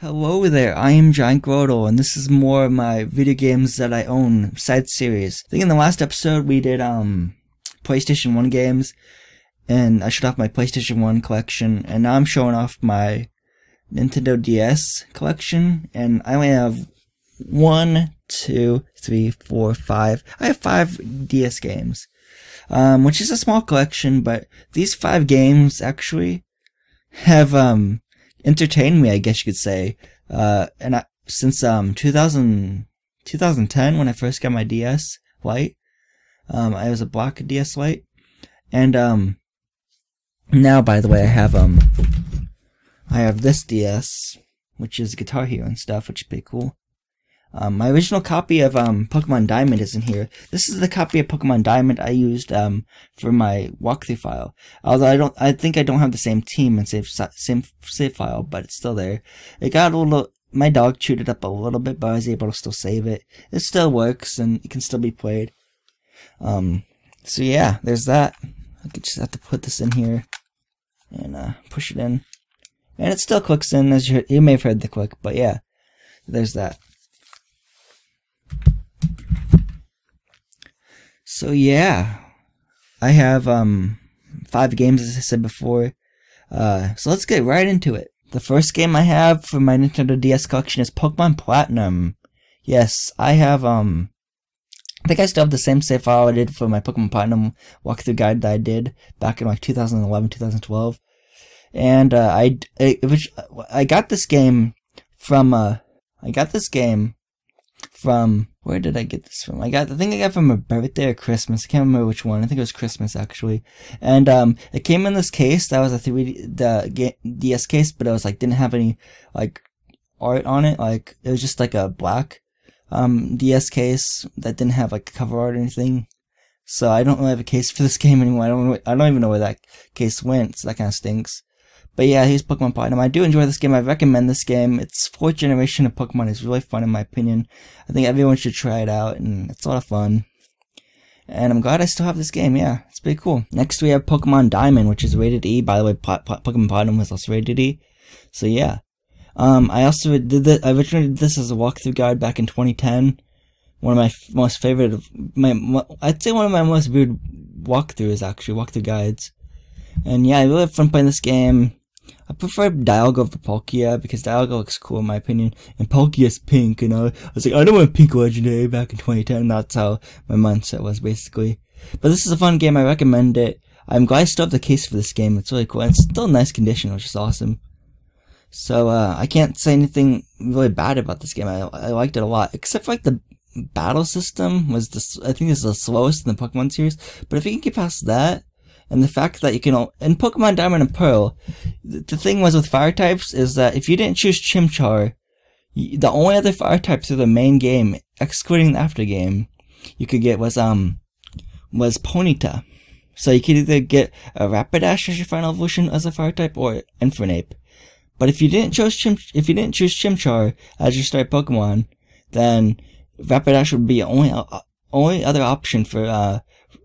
Hello there, I am Giant Grotle, and this is more of my video games that I own side series. I think in the last episode we did um PlayStation 1 games, and I showed off my PlayStation 1 collection, and now I'm showing off my Nintendo DS collection, and I only have one, two, three, four, five. I have five DS games, um, which is a small collection, but these five games actually have um entertained me, I guess you could say. Uh, and I, since um 2000, 2010 when I first got my DS Lite, um, I was a black DS Lite, and um, now by the way I have um, I have this DS, which is Guitar Hero and stuff, which is pretty cool. Um, my original copy of um, Pokemon Diamond is in here. This is the copy of Pokemon Diamond I used um, for my walkthrough file. Although I don't, I think I don't have the same team and save same save file, but it's still there. It got a little. My dog chewed it up a little bit, but I was able to still save it. It still works and it can still be played. Um, so yeah, there's that. I just have to put this in here and uh, push it in, and it still clicks in as you you may have heard the click, but yeah, there's that. So yeah, I have um five games as I said before. Uh, so let's get right into it. The first game I have for my Nintendo DS collection is Pokemon Platinum. Yes, I have um I think I still have the same save file I did for my Pokemon Platinum walkthrough guide that I did back in like 2011, 2012. And uh, I, I, I got this game from uh, I got this game from where did I get this from? I got I think I got from a birthday or Christmas. I can't remember which one. I think it was Christmas actually. And um, it came in this case that was a 3D the DS case, but it was like didn't have any like art on it. Like it was just like a black um DS case that didn't have like cover art or anything. So I don't really have a case for this game anymore. I don't I don't even know where that case went. So that kind of stinks. But yeah, he's Pokemon Platinum. I do enjoy this game. I recommend this game. It's fourth generation of Pokemon. It's really fun in my opinion. I think everyone should try it out, and it's a lot of fun. And I'm glad I still have this game. Yeah, it's pretty cool. Next, we have Pokemon Diamond, which is rated E. By the way, Pokemon Platinum was also rated E. So yeah. Um, I also did this. I originally did this as a walkthrough guide back in 2010. One of my most favorite, my I'd say one of my most weird walkthroughs actually walkthrough guides. And yeah, I really fun playing this game. I prefer Dialga over Palkia because Dialga looks cool in my opinion, and Palkia's pink, you know. I was like, I don't want pink legendary back in 2010. That's how my mindset was basically. But this is a fun game. I recommend it. I'm glad I still have the case for this game. It's really cool. And it's still in nice condition, which is awesome. So uh, I can't say anything really bad about this game. I, I liked it a lot, except for like the battle system was the I think this is the slowest in the Pokemon series. But if you can get past that, and the fact that you can in Pokemon Diamond and Pearl, the thing was with fire types is that if you didn't choose Chimchar, the only other fire type through the main game, excluding the after game, you could get was um was Ponyta. So you could either get a Rapidash as your final evolution as a fire type or Infernape. But if you didn't choose Chim if you didn't choose Chimchar as your start Pokemon, then Rapidash would be the only uh, only other option for uh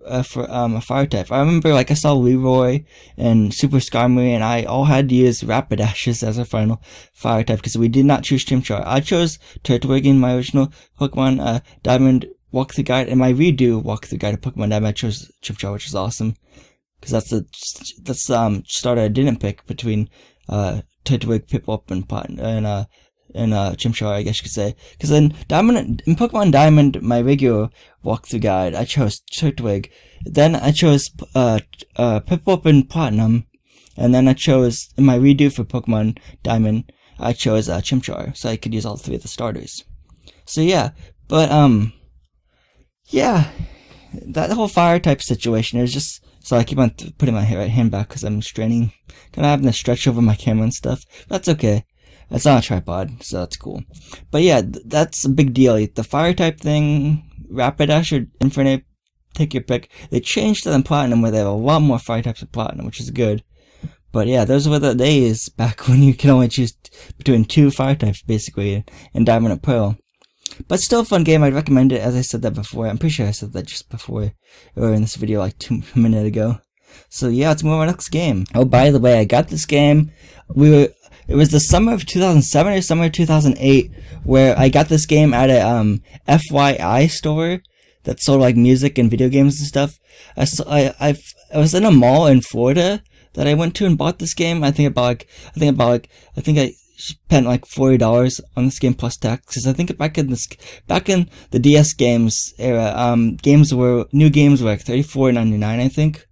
uh, for um, a fire type. I remember like I saw Leroy and Super Skarmory and I all had to use Rapidashes as a final fire type because we did not choose Chimchar. I chose Turtwig in my original Pokemon uh, Diamond walkthrough guide and my redo walkthrough guide of Pokemon Diamond I chose Chimchar which is awesome because that's the that's um starter I didn't pick between uh Turtwig, Piplup, and Pot and uh in uh, Chimchar, I guess you could say. Because in Diamond, in Pokemon Diamond, my regular walkthrough guide, I chose Turtwig. Then I chose uh, uh, Piplup and Platinum. And then I chose, in my redo for Pokemon Diamond, I chose uh, Chimchar, so I could use all three of the starters. So yeah, but um, yeah, that whole fire type situation is just so I keep on putting my right hand back because I'm straining, kind of having to stretch over my camera and stuff. That's okay. It's not a tripod, so that's cool. But yeah, th that's a big deal. The fire type thing, Rapidash or Infernape, take your pick. They changed to them Platinum where they have a lot more fire types of Platinum, which is good. But yeah, those were the days back when you could only choose between two fire types, basically, in Diamond and Pearl. But still a fun game, I'd recommend it, as I said that before. I'm pretty sure I said that just before, or in this video like two minutes ago. So yeah, let's move on to our next game. Oh, by the way, I got this game. We were it was the summer of 2007 or summer of 2008 where I got this game at a um, FYE store that sold like music and video games and stuff. I, I, i I was in a mall in Florida that I went to and bought this game. I think about like, I think about like, I think I spent like forty dollars on this game plus taxes. I think back in this, back in the DS games era, um, games were new games were like thirty four ninety nine, I think.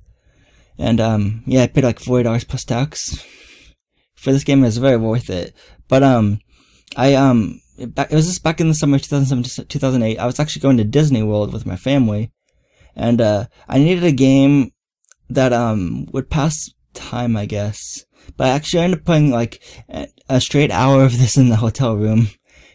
And um, yeah, I paid like forty dollars plus tax for this game. Was very worth it. But um, I um, it, it was just back in the summer of 2007 2008. I was actually going to Disney World with my family, and uh, I needed a game that um would pass time, I guess. But I actually ended up playing like a straight hour of this in the hotel room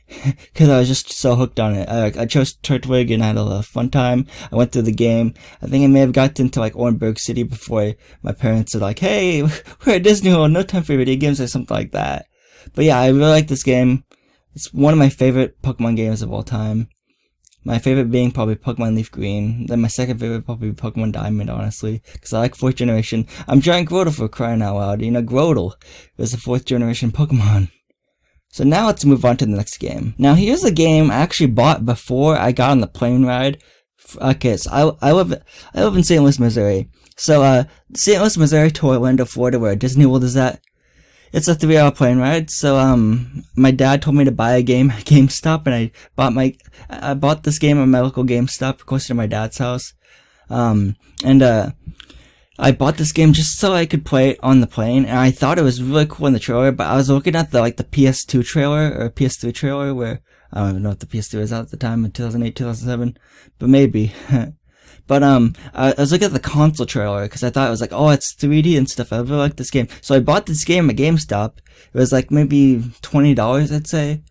because I was just so hooked on it. I, I chose Turtwig and I had a fun time. I went through the game. I think I may have gotten into like Oreburgh City before my parents said like, "Hey, we're at Disney World, no time for video games" or something like that. But yeah, I really like this game. It's one of my favorite Pokemon games of all time. My favorite being probably Pokemon Leaf Green. Then my second favorite probably Pokemon Diamond, honestly, because I like fourth generation. I'm Giant Grotle for crying out loud. You know, Grotle is a fourth generation Pokemon. So now let's move on to the next game. Now here's a game I actually bought before I got on the plane ride. Okay, so I, I live I live in St. Louis, Missouri. So uh, St. Louis, Missouri to Orlando, Florida, where Disney World is at. It's a three-hour plane ride. So um, my dad told me to buy a game at GameStop, and I bought my I bought this game at my local GameStop close to my dad's house. Um, and uh, I bought this game just so I could play it on the plane, and I thought it was really cool in the trailer, but I was looking at the, like, the PS2 trailer, or PS3 trailer, where, I don't even know if the PS2 was out at the time, in 2008, 2007, but maybe. but, um, I, was looking at the console trailer, because I thought it was like, oh, it's 3D and stuff, I really like this game. So I bought this game at GameStop, it was like maybe $20, I'd say.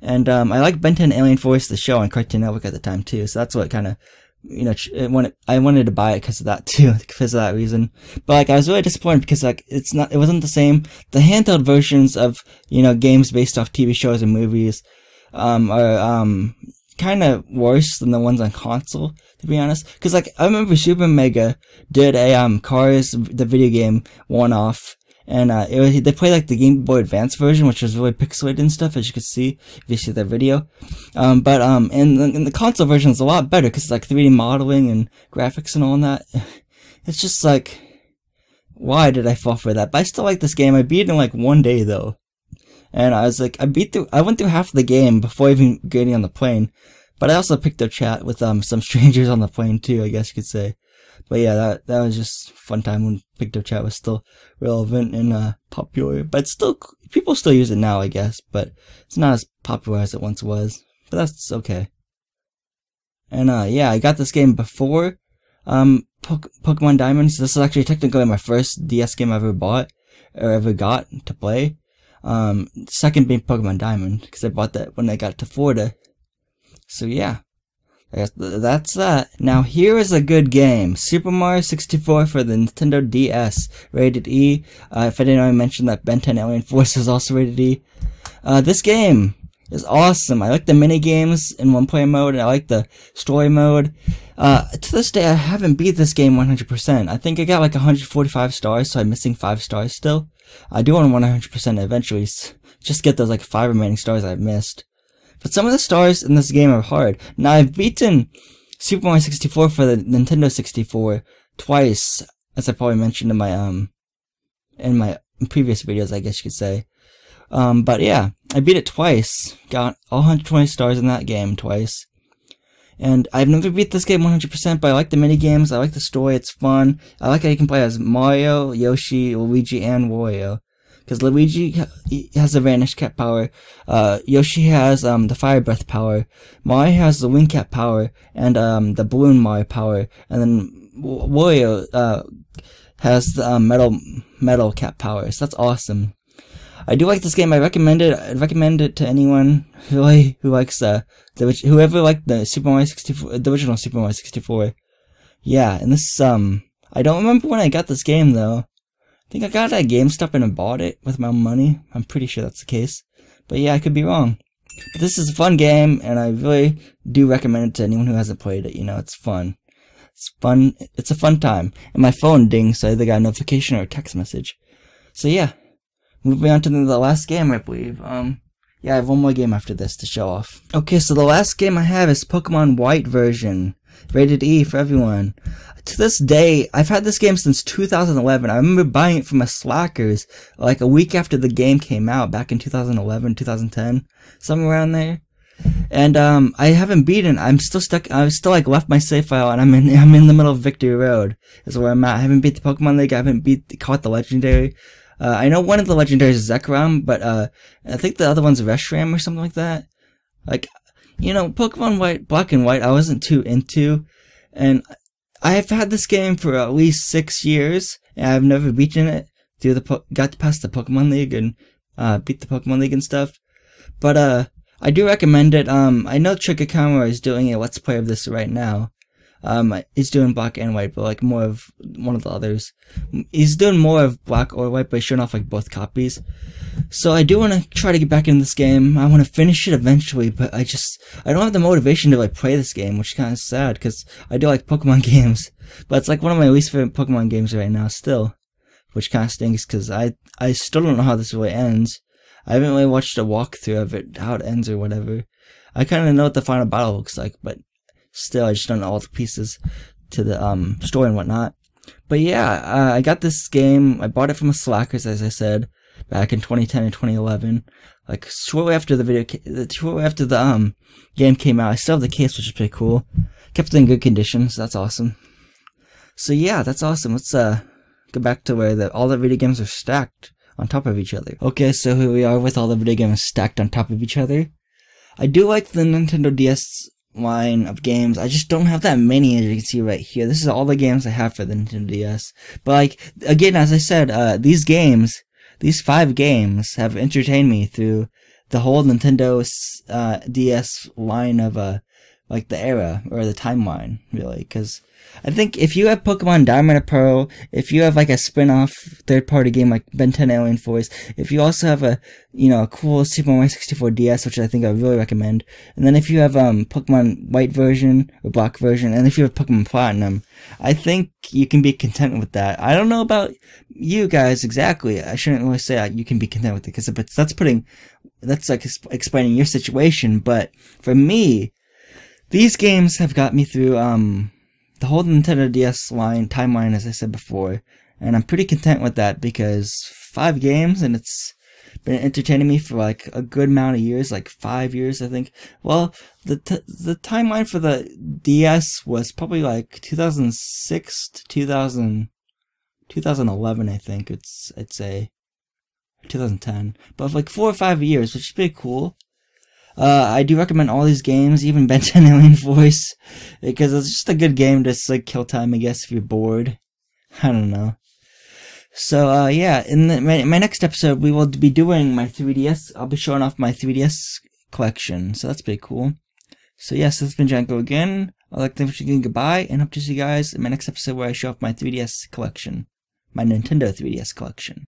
And, um, I like Ben 10 Alien Force, the show on Cartoon Network at the time, too, so that's what kind of you know, it I wanted to buy it because of that too, because of that reason. But like, I was really disappointed because like, it's not, it wasn't the same. The handheld versions of, you know, games based off TV shows and movies, um, are, um, kind of worse than the ones on console, to be honest. Cause like, I remember Super Mega did a, um, Cars, the video game one-off, and uh, it was, they played like the Game Boy Advance version, which was really pixelated and stuff, as you can see if you see that video. Um, but um, in the, the console version, it's a lot better because like 3D modeling and graphics and all that. It's just like, why did I fall for that? But I still like this game. I beat it in like one day though, and I was like, I beat through, I went through half the game before even getting on the plane. But I also picked up chat with um some strangers on the plane too, I guess you could say. But yeah, that that was just fun time when PictoChat was still relevant and uh, popular. But still, people still use it now, I guess. But it's not as popular as it once was. But that's okay. And uh, yeah, I got this game before um, po- Pokemon Diamonds. This is actually technically my first DS game I ever bought or ever got to play. Um, second being Pokemon Diamond because I bought that when I got to Florida. So yeah. That's that. Now here is a good game. Super Mario 64 for the Nintendo DS. Rated E. Uh, if I didn't already mention that Ben 10 Alien Force is also rated E. Uh, this game is awesome. I like the mini games in one player mode. And I like the story mode. Uh, to this day, I haven't beat this game 100%. I think I got like 145 stars, so I'm missing 5 stars still. I do want 100% eventually. Just get those like 5 remaining stars I've missed. But some of the stars in this game are hard. Now I've beaten Super Mario 64 for the Nintendo 64 twice, as I probably mentioned in my um in my previous videos, I guess you could say. Um, but yeah, I beat it twice. Got all 120 stars in that game twice. And I've never beat this game 100%, but I like the mini games. I like the story. It's fun. I like how you can play as Mario, Yoshi, Luigi, and Wario because Luigi has the Vanish Cap power, uh, Yoshi has um, the Fire Breath power, Mario has the Wing Cap power, and um, the Balloon Mario power, and then Wario uh, has the um, Metal Metal Cap power. So that's awesome. I do like this game. I recommend it. I recommend it to anyone really who likes uh, the whoever liked the Super Mario 64, the original Super Mario 64. Yeah, and this um, I don't remember when I got this game though think I got it at GameStop and I bought it with my own money. I'm pretty sure that's the case. But yeah, I could be wrong. But this is a fun game, and I really do recommend it to anyone who hasn't played it. You know, it's fun. It's fun. It's a fun time. And my phone dings, so I either got a notification or a text message. So yeah. moving on to the last game, I believe. Um, yeah, I have one more game after this to show off. Okay, so the last game I have is Pokemon White version. Rated E for everyone. To this day, I've had this game since 2011. I remember buying it from a Slackers like a week after the game came out back in 2011, 2010, somewhere around there. And um, I haven't beaten. I'm still stuck. I've still like left my save file, and I'm in. I'm in the middle of Victory Road. Is where I'm at. I haven't beat the Pokemon League. I haven't beat caught the Legendary. Uh, I know one of the legendaries is Zekrom, but uh, I think the other one's Reshiram or something like that. Like, you know, Pokemon White, Black and White, I wasn't too into, and I've had this game for at least six years, and I've never beaten it. Through the got past the Pokemon League and uh, beat the Pokemon League and stuff, but uh, I do recommend it. Um, I know Trigger is doing a Let's Play of this right now, um, he's doing black and white, but like more of one of the others. He's doing more of black or white, but showing off like both copies. So I do want to try to get back into this game. I want to finish it eventually, but I just I don't have the motivation to like play this game, which is kind of sad because I do like Pokemon games, but it's like one of my least favorite Pokemon games right now still, which kind of stinks because I I still don't know how this really ends. I haven't really watched a walkthrough of it, how it ends or whatever. I kind of know what the final battle looks like, but still, I just don't know all the pieces to the um, story and whatnot. But yeah, uh, I got this game. I bought it from a Slackers, as I said, back in 2010 and 2011. Like shortly after the video, shortly after the um game came out, I still have the case, which is pretty cool. Kept it in good condition, so that's awesome. So yeah, that's awesome. Let's uh go back to where the, all the video games are stacked on top of each other. Okay, so here we are with all the video games stacked on top of each other. I do like the Nintendo DS line of games. I just don't have that many as you can see right here. This is all the games I have for the Nintendo DS. But like, again, as I said, uh, these games, these five games have entertained me through the whole Nintendo uh, DS line of uh, like the era or the timeline, really, because I think if you have Pokemon Diamond and Pearl, if you have like a spin-off third-party game like Ben 10 Alien Force, if you also have a, you know, a cool Super Mario 64 DS, which I think I really recommend, and then if you have um Pokemon White version or Black version, and if you have Pokemon Platinum, I think you can be content with that. I don't know about you guys exactly. I shouldn't really say you can be content with it because that's putting, that's like explaining your situation. But for me, these games have got me through um the whole Nintendo DS line timeline, as I said before, and I'm pretty content with that because five games and it's been entertaining me for like a good amount of years, like five years, I think. Well, the the timeline for the DS was probably like 2006 to 2000, 2011, I think. It's I'd say 2010, but like four or five years, which is pretty cool. Uh, I do recommend all these games, even Ben 10 Alien Force, because it's just a good game to like kill time, I guess, if you're bored. I don't know. So, uh, yeah, in the, my, my next episode, we will be doing my 3DS. I'll be showing off my 3DS collection, so that's pretty cool. So, yes, this has been Janko again. I'd like to wish you goodbye, and hope to see you guys in my next episode where I show off my 3DS collection. My Nintendo 3DS collection.